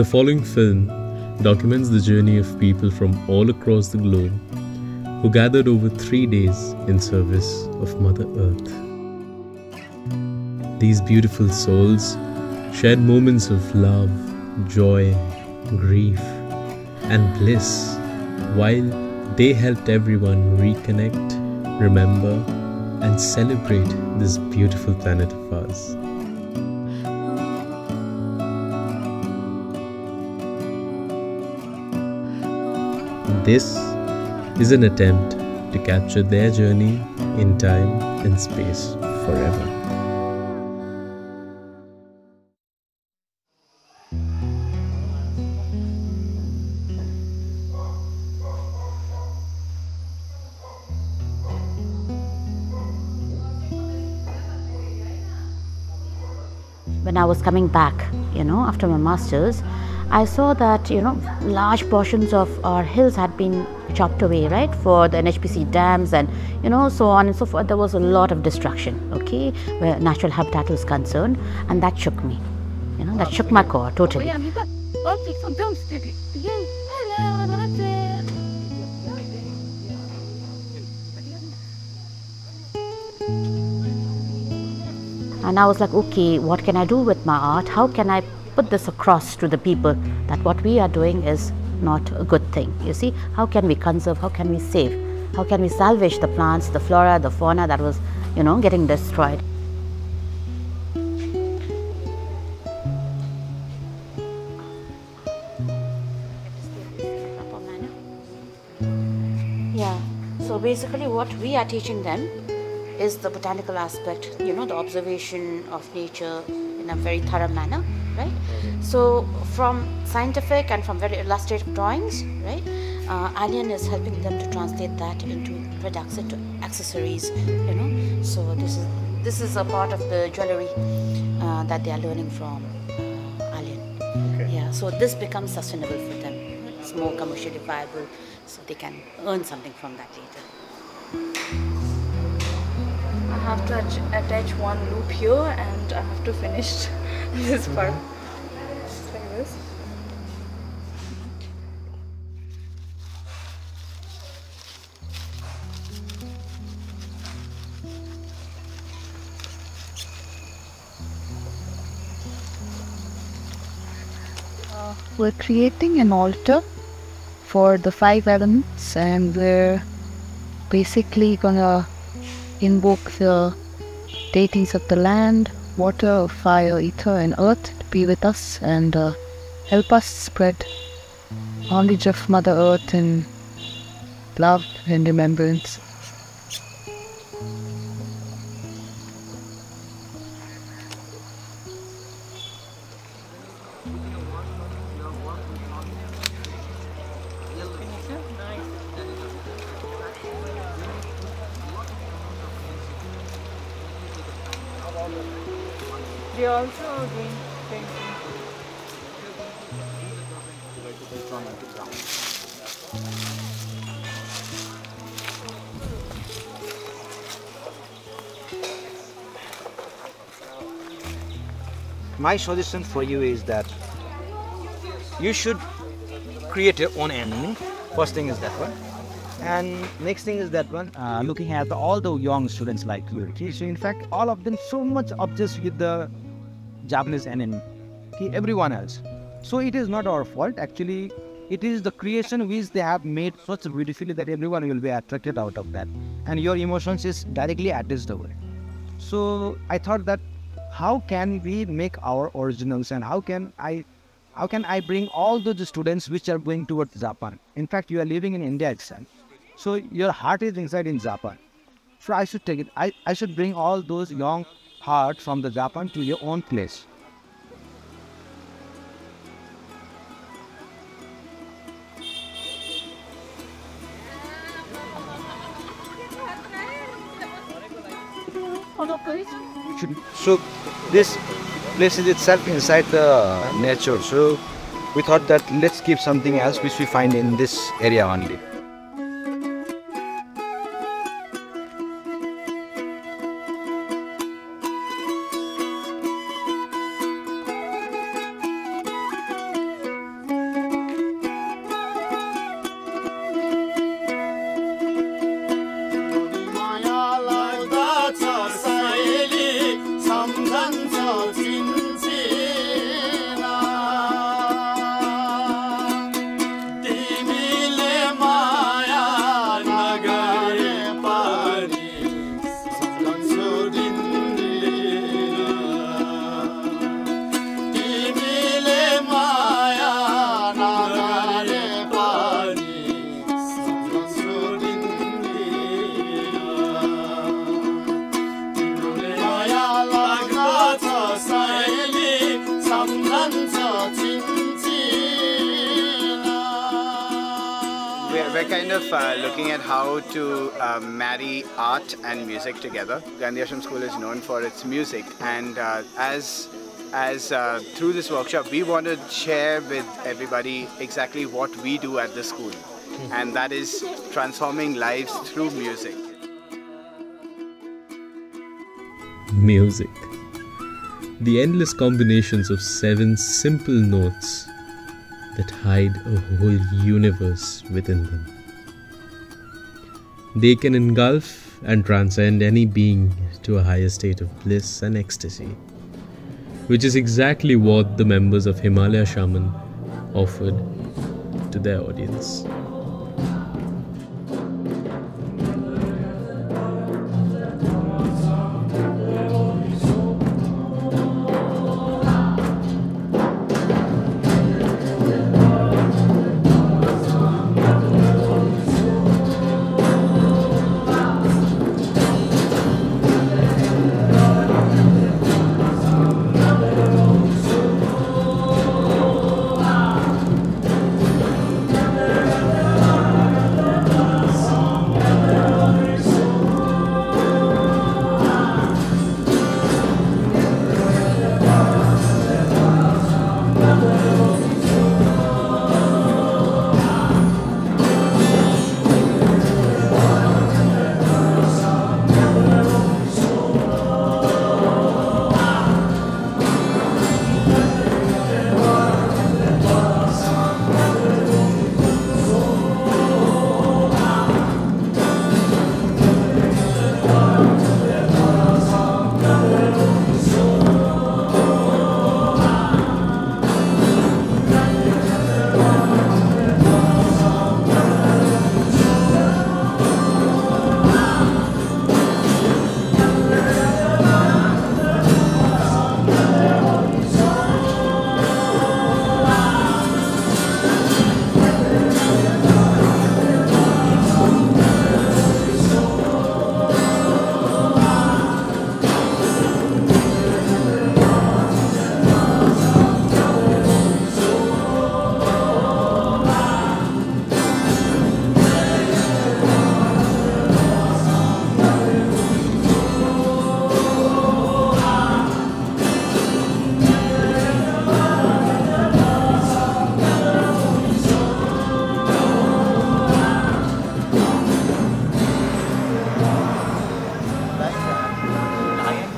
The following film documents the journey of people from all across the globe who gathered over three days in service of Mother Earth. These beautiful souls shared moments of love, joy, grief, and bliss while they helped everyone reconnect, remember, and celebrate this beautiful planet of ours. This is an attempt to capture their journey in time and space forever. when I was coming back, you know, after my masters, I saw that you know large portions of our hills had been chopped away, right, for the NHPC dams and you know so on and so forth. There was a lot of destruction, okay, where natural habitat was concerned, and that shook me. You know, that shook my core totally. And I was like, okay, what can I do with my art? How can I put this across to the people that what we are doing is not a good thing? You see, how can we conserve? How can we save? How can we salvage the plants, the flora, the fauna that was, you know, getting destroyed? Yeah, so basically, what we are teaching them is the botanical aspect, you know, the observation of nature in a very thorough manner? So, from scientific and from very illustrative drawings, right? Uh, Alien is helping them to translate that into products, into accessories, you know. So this is this is a part of the jewelry uh, that they are learning from uh, Alien. Okay. Yeah, so this becomes sustainable for them. It's more commercially viable, so they can earn something from that later. I have to attach one loop here and I have to finish this part. We're creating an altar for the five elements and we're basically gonna invoke the deities of the land, water, fire, ether, and earth to be with us and uh, help us spread knowledge of Mother Earth and love and remembrance. My suggestion for you is that you should create your own anime. First thing is that one. And next thing is that one, uh, looking at all the young students like you. So in fact, all of them so much obsessed with the Japanese anime. Everyone else. So it is not our fault. Actually, it is the creation which they have made such beautifully that everyone will be attracted out of that. And your emotions is directly attached over it. So I thought that how can we make our originals and how can I how can I bring all those students which are going towards Japan? In fact, you are living in India itself. So your heart is inside in Japan. So I should take it. I, I should bring all those young hearts from the Japan to your own place. Should, so this place is itself inside the nature. So we thought that let's keep something else which we find in this area only. Kind of uh, looking at how to uh, marry art and music together. Gandhi Ashram School is known for its music, and uh, as as uh, through this workshop, we want to share with everybody exactly what we do at the school, and that is transforming lives through music. Music. The endless combinations of seven simple notes that hide a whole universe within them. They can engulf and transcend any being to a higher state of bliss and ecstasy, which is exactly what the members of Himalaya Shaman offered to their audience.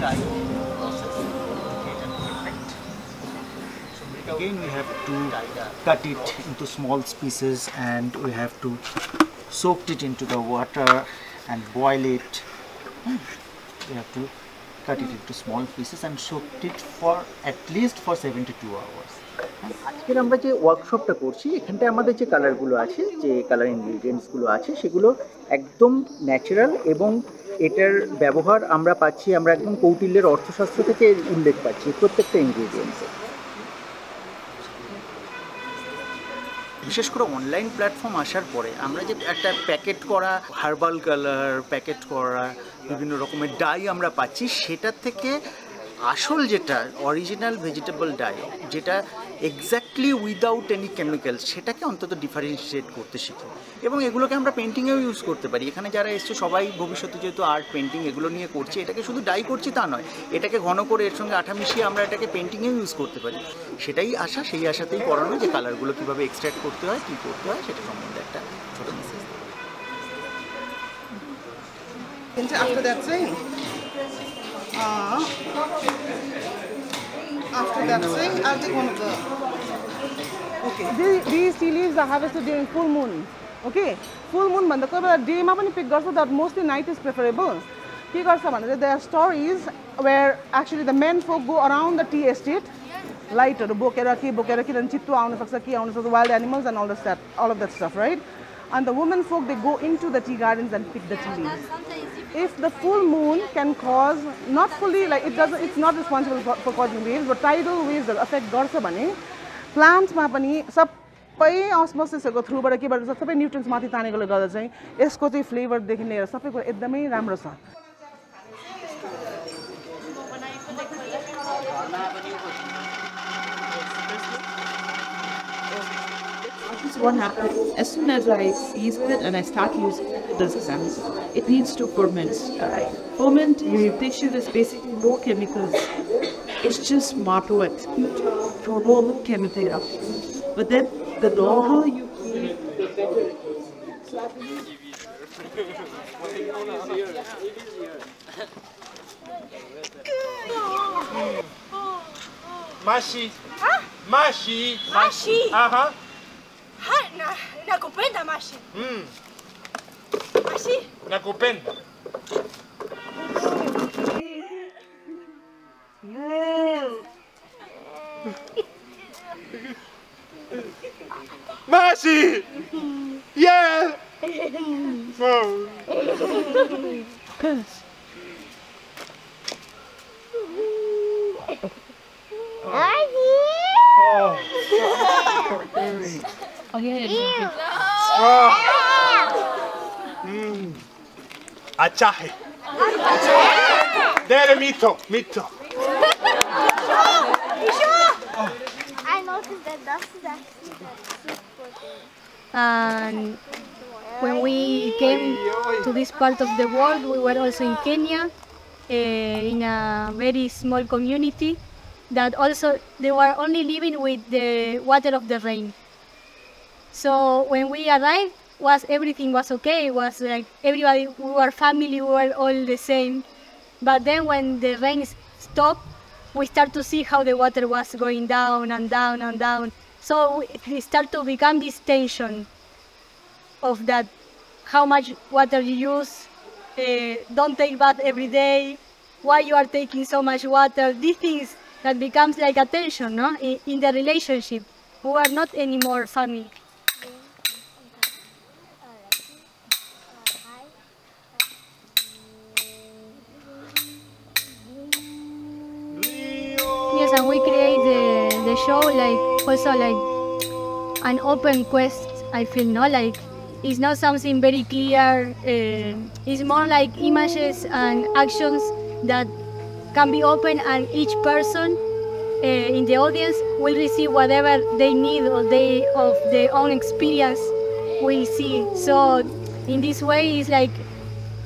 Again we have to cut it into small pieces and we have to soak it into the water and boil it we have to cut it into small pieces and soak it for at least for 72 hours আজকের আমরা যে ওয়ার্কশপটা করছি এখানটায় আমাদের যে কালারগুলো আছে যে কালার ইনগ্রিডিয়েন্টসগুলো আছে সেগুলো একদম ন্যাচারাল এবং এটার ব্যবহার আমরা পাচ্ছি, আমরা একদম কৌটিল্যের অর্থশাস্ত্র থেকে উল্লেখ পাচ্ছি প্রত্যেকটা ইনগ্রিডিয়েন্টসে বিশেষ করে অনলাইন প্ল্যাটফর্ম আসার পরে আমরা যে একটা প্যাকেট করা হার্বাল কালার প্যাকেট করা, বিভিন্ন রকমের ডাই আমরা পাচ্ছি সেটার থেকে আসল যেটা অরিজিনাল ভেজিটেবল ডাই যেটা এক্স্যাক্টলি উইদাউট এনি কেমিক্যালস সেটাকে অন্তত ডিফারেন্সিয়েট করতে শিখি। এবং এগুলোকে আমরা পেন্টিংয়েও ইউজ করতে পারি। এখানে যারা এসছে সবাই ভবিষ্যতে যেহেতু আর্ট পেন্টিং এগুলো নিয়ে করছে এটাকে শুধু ডাই করছি তা নয় এটাকে ঘন করে এর সঙ্গে আঠা মিশিয়ে আমরা এটাকে পেন্টিংয়েও ইউজ করতে পারি। সেটাই আশা সেই আশাতেই করানো যে কালারগুলো কীভাবে এক্সট্র্যাক্ট করতে হয় কী করতে হয় সেটা সম্বন্ধে একটা ছোটো message after that thing. Uh, after that thing, I'll take one of the. Okay. These, these tea leaves are harvested during full moon. Okay, full moon भन्दा कोही बेला डेमा पनि पिक गर्छ that mostly night is preferable. के गर्छ भने चाहिँ there are stories where actually the men folk go around the tea estate लाइटहरू बोकेर के बोकेर किनभने चित्तो आउन सक्छ के आउन सक्छ wild animals and all of that all of that stuff right and the women folk they go into the tea gardens and pick the tea leaves If the full moon can cause not fully like it doesn't it's not responsible for, for causing waves but tidal waves affect गर्छ भने प्लान्ट्समा पनि सबै अस्मोसिसहरूको थ्रुबाट के भन्छ सबै न्युट्रिन्स माथि तानेकोले गर्दा चाहिँ यसको चाहिँ फ्लेभरदेखि लिएर सबै कुरा एकदमै राम्रो छ what happens as soon as I season it and I start using it, it does sense. It needs to ferment. Uh, ferment irritation is basically no chemicals. It's just maltose for normal chemotherapy. But then the normal you Mashi. Ah? Mashi. Mashi? Aha. Ha, na, nakupenda Mashi. Mm. Mashi. Nakupenda. Mashi. Yeah. Piss. Achaje. Dere, Mito, Mito. And when we came to this part of the world, we were also in Kenya, uh, in a very small community that also they were only living with the water of the rain. So when we arrived, was everything was okay. It was like everybody, we were family, we were all the same. But then when the rain stopped, we start to see how the water was going down and down and down. So we start to become this tension of that, how much water you use, uh, don't take bath every day, why you are taking so much water. These things that becomes like a tension, no, in, in the relationship. We are not anymore family. Show like also like an open quest. I feel no like it's not something very clear. Uh, it's more like images and actions that can be open, and each person uh, in the audience will receive whatever they need or they of their own experience will see. So in this way, it's like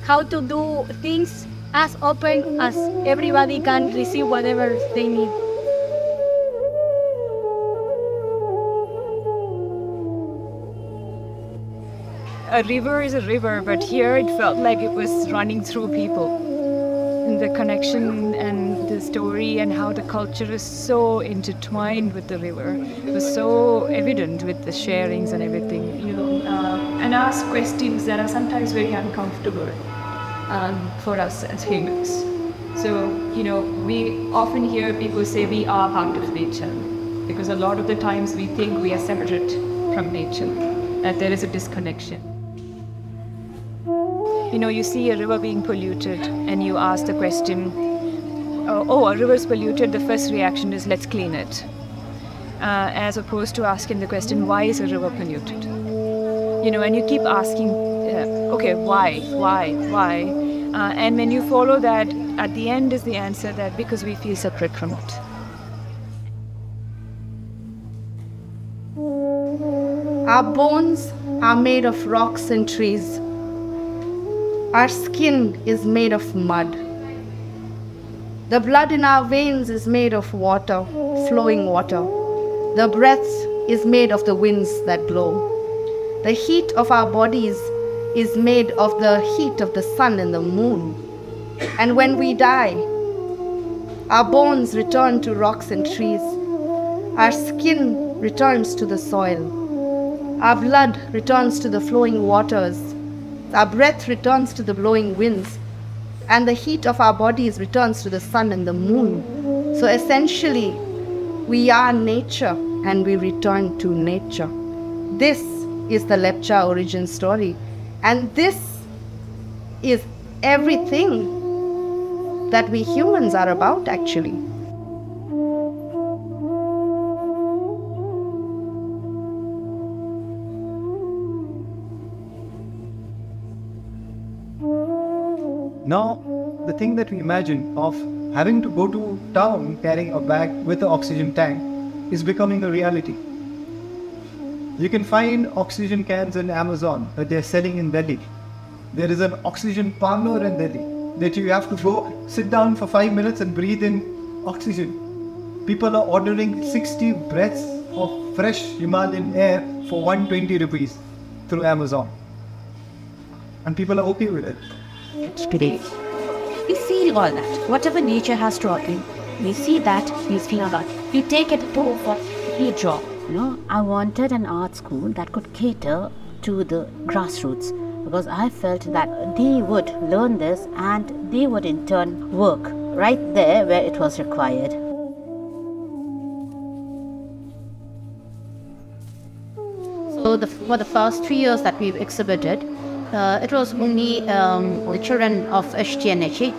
how to do things as open as everybody can receive whatever they need. A river is a river, but here it felt like it was running through people. And the connection and the story and how the culture is so intertwined with the river was so evident with the sharings and everything. You know, uh, and ask questions that are sometimes very uncomfortable um, for us as humans. So, you know, we often hear people say we are part of nature because a lot of the times we think we are separate from nature, that there is a disconnection you know, you see a river being polluted and you ask the question, oh, oh a river's polluted, the first reaction is let's clean it. Uh, as opposed to asking the question, why is a river polluted? You know, and you keep asking, uh, okay, why, why, why? Uh, and when you follow that, at the end is the answer that because we feel separate from it. Our bones are made of rocks and trees. Our skin is made of mud. The blood in our veins is made of water, flowing water. The breath is made of the winds that blow. The heat of our bodies is made of the heat of the sun and the moon. And when we die, our bones return to rocks and trees. Our skin returns to the soil. Our blood returns to the flowing waters. Our breath returns to the blowing winds. And the heat of our bodies returns to the sun and the moon. So essentially, we are nature and we return to nature. This is the Lepcha origin story. And this is everything that we humans are about, actually. Now, the thing that we imagine of having to go to town carrying a bag with an oxygen tank is becoming a reality. You can find oxygen cans in Amazon that they're selling in Delhi. There is an oxygen parlor in Delhi that you have to go sit down for five minutes and breathe in oxygen. People are ordering 60 breaths of fresh Himalayan air for 120 rupees through Amazon. And people are okay with it. Great. We feel all that. Whatever nature has to offer, we see that, we feel that. You take it to for a job. You know, I wanted an art school that could cater to the grassroots because I felt that they would learn this and they would in turn work right there where it was required. So the, for the first three years that we've exhibited, uh, it was only um, the children of HTNHA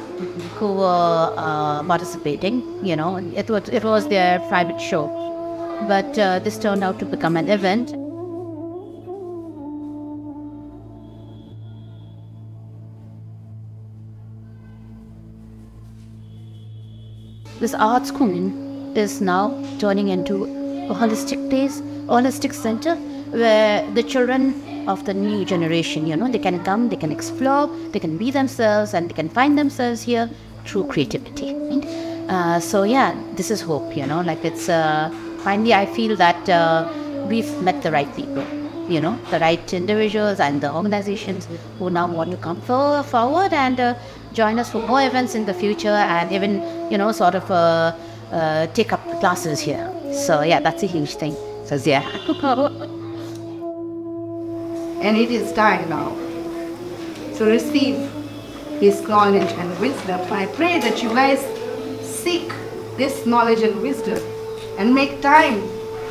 who were uh, participating. You know, it was it was their private show, but uh, this turned out to become an event. This art school is now turning into a holistic place, holistic center where the children of the new generation, you know, they can come, they can explore, they can be themselves, and they can find themselves here through creativity. right? Uh, so yeah, this is hope, you know, like it's uh, finally I feel that uh, we've met the right people, you know, the right individuals and the organizations who now want to come for, forward and uh, join us for more events in the future and even, you know, sort of uh, uh, take up classes here. So yeah, that's a huge thing. So yeah. and it is time now to receive His knowledge and wisdom. I pray that you guys seek this knowledge and wisdom and make time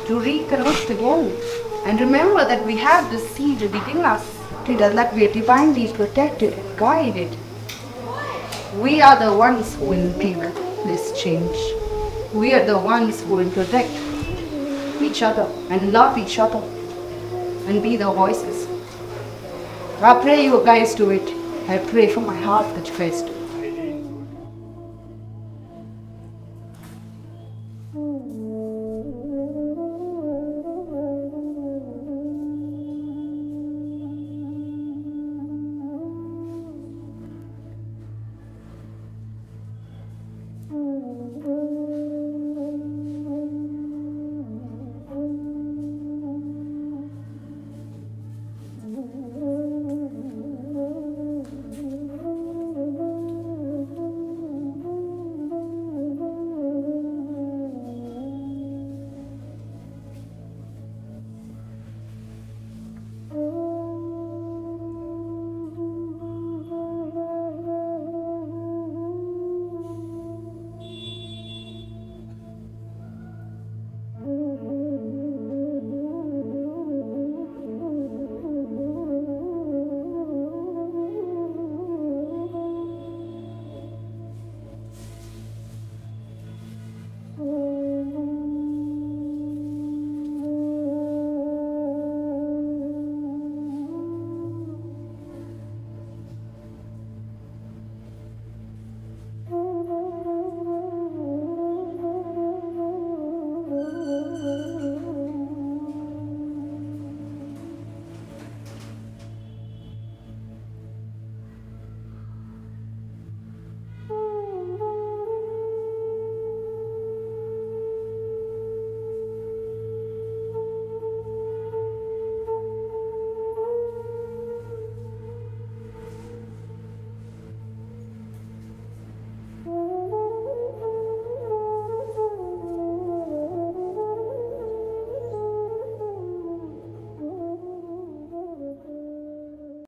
to reconnect again. And remember that we have the seed within us, that we are divinely protected and guided. We are the ones who will make this change. We are the ones who will protect each other and love each other and be the voices. I pray you guys do it. I pray from my heart that you guys do. It.